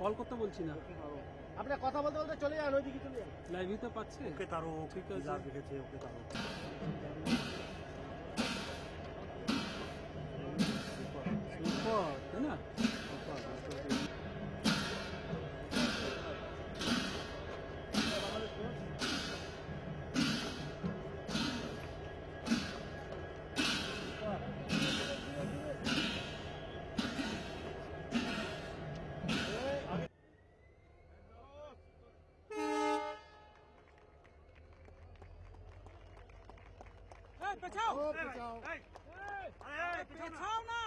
Call করতে বলছি না। আপনার কথা বলতে বলতে চলে যান ওইদিকে চলে যান। লাইভই তো পাচ্ছে। ওকে তারও ঠিক আছে। ওকে তারও। পেছাও। পেছাও। না।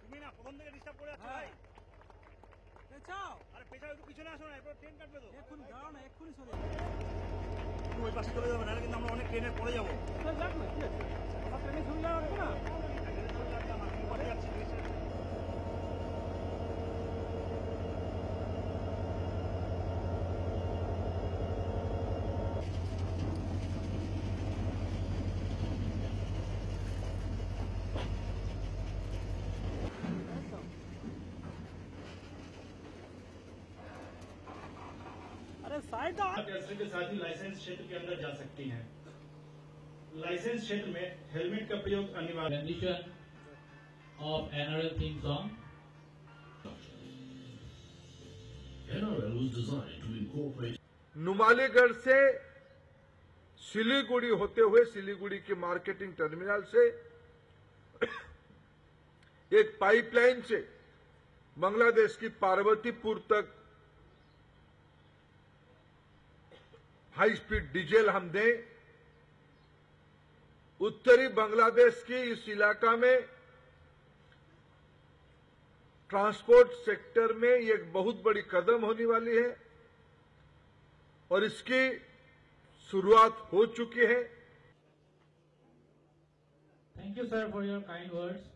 তুমি না প্রথম থেকে ডিস্টার্ব করে আছো হ্যাঁ। ভাই পেছাও। আরে পেছাও একটু পিছনে আসো না এরপর ট্রেন কাটবে তো। এখন দাঁড়াও না এক্ষুনি সরে ওই পাশে চলে যাবে নাহলে কিন্তু আমরা অনেক ট্রেনে পড়ে যাব। যাক না ঠিক আছে? আমার ট্রেনে হবে না? अरे साइड दाओ के साथ ही लाइसेंस क्षेत्र के अंदर जा सकती हैं। लाइसेंस क्षेत्र में हेलमेट का प्रयोग अनिवार्य है to incorporate नुमालीगढ़ से सिलीगुड़ी होते हुए सिलीगुड़ी के मार्केटिंग टर्मिनल से एक पाइपलाइन से बांग्लादेश की पार्वतीपुर तक हाई स्पीड डीजल हम दें उत्तरी बांग्लादेश की इस इलाका में ट्रांसपोर्ट सेक्टर में एक बहुत बड़ी कदम होने वाली है और इसकी शुरुआत हो चुकी है thank you sir for your kind words.